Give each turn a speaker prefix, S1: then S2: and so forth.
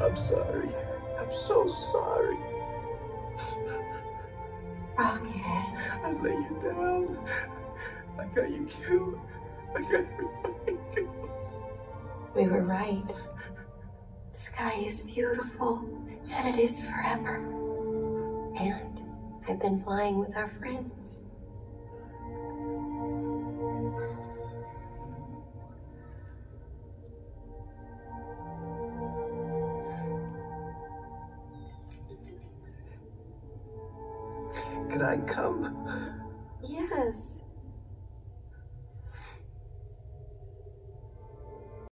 S1: I'm sorry. I'm so sorry.
S2: Rocket.
S1: I lay you down. I got you killed. I got everybody killed.
S2: We were right. The sky is beautiful, and it is forever. And I've been flying with our friends.
S1: Can I come?
S2: Yes.